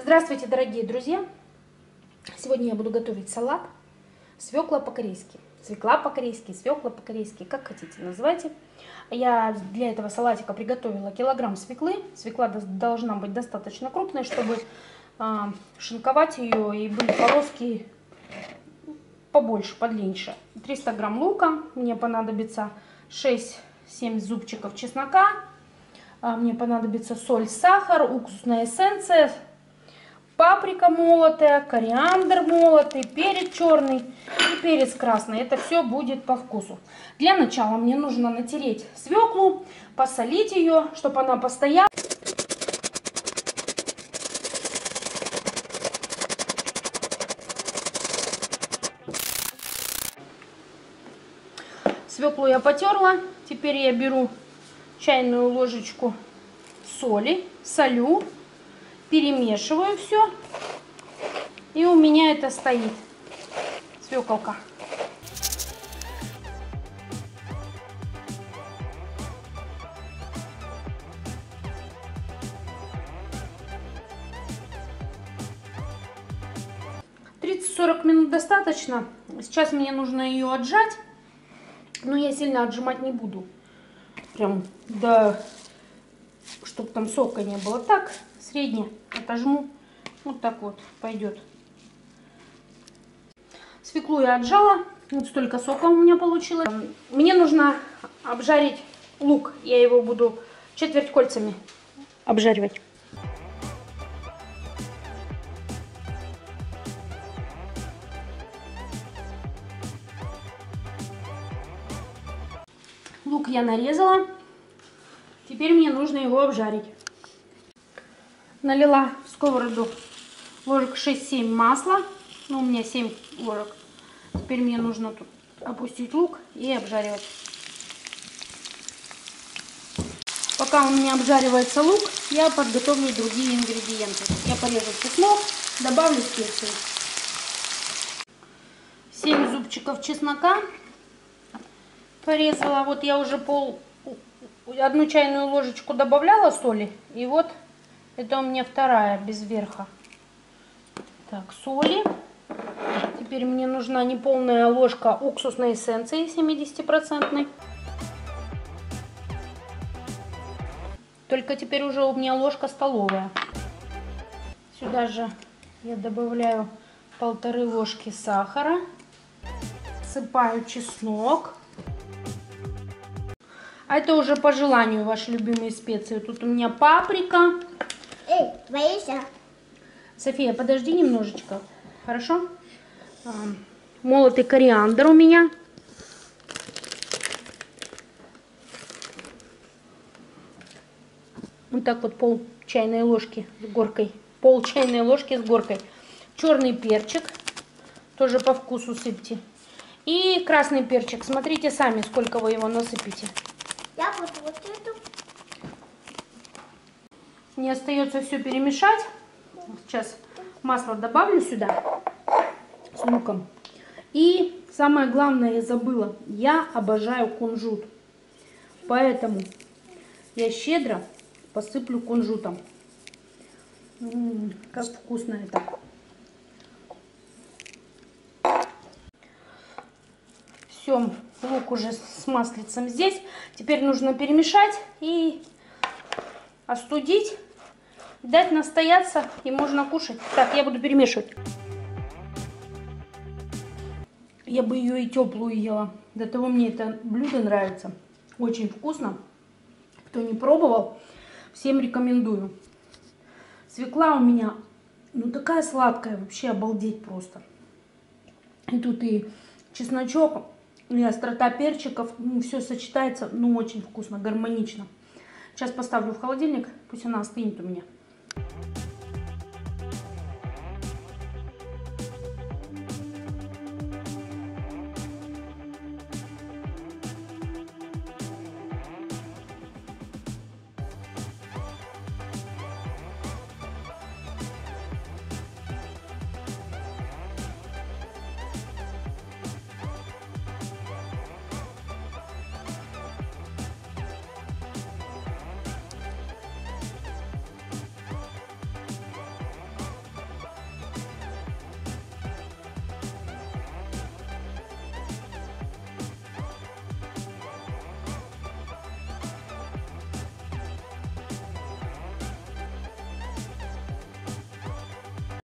Здравствуйте, дорогие друзья! Сегодня я буду готовить салат свекла по-корейски. Свекла по-корейски, свекла по-корейски, как хотите называйте. Я для этого салатика приготовила килограмм свеклы. Свекла должна быть достаточно крупной, чтобы э, шинковать ее и были полоски побольше, подлиннее. 300 грамм лука, мне понадобится 6-7 зубчиков чеснока, а, мне понадобится соль, сахар, уксусная эссенция, паприка молотая, кориандр молотый, перец черный и перец красный. Это все будет по вкусу. Для начала мне нужно натереть свеклу, посолить ее, чтобы она постояла. Свеклу я потерла. Теперь я беру чайную ложечку соли, солю перемешиваю все. И у меня это стоит свеколка. Тридцать-сорок минут достаточно. Сейчас мне нужно ее отжать. Но я сильно отжимать не буду. Прям до... Чтобы там сока не было. Так, средне отожму. Вот так вот пойдет. Свеклу я отжала. Вот столько сока у меня получилось. Мне нужно обжарить лук. Я его буду четверть кольцами обжаривать. Лук я нарезала. Теперь мне нужно его обжарить. Налила в сковороду ложек 6-7 масла. Ну, у меня 7 ложек. Теперь мне нужно тут опустить лук и обжаривать. Пока у меня обжаривается лук, я подготовлю другие ингредиенты. Я порежу чеснок, добавлю специи. 7 зубчиков чеснока порезала. Вот я уже пол, одну чайную ложечку добавляла соли. И вот это у меня вторая без верха. Так, соли. Теперь мне нужна неполная ложка уксусной эссенции 70%. Только теперь уже у меня ложка столовая. Сюда же я добавляю полторы ложки сахара. Сыпаю чеснок. А это уже по желанию ваши любимые специи. Тут у меня паприка, Эй, боишься? София, подожди немножечко. Хорошо? А, молотый кориандр у меня. Вот так вот пол чайной ложки с горкой. Пол чайной ложки с горкой. Черный перчик. Тоже по вкусу сыпьте. И красный перчик. Смотрите сами, сколько вы его насыпите. Я буду вот эту Мне остается все перемешать. Сейчас масло добавлю сюда с луком. И самое главное я забыла. Я обожаю кунжут. Поэтому я щедро посыплю кунжутом. Как вкусно это. Все, лук уже с маслицем здесь. Теперь нужно перемешать и остудить дать настояться и можно кушать. Так, я буду перемешивать. Я бы ее и теплую ела. До того мне это блюдо нравится. Очень вкусно. Кто не пробовал, всем рекомендую. Свекла у меня, ну такая сладкая, вообще обалдеть просто. И тут и чесночок, и острота перчиков, ну, все сочетается, ну очень вкусно, гармонично. Сейчас поставлю в холодильник, пусть она остынет у меня.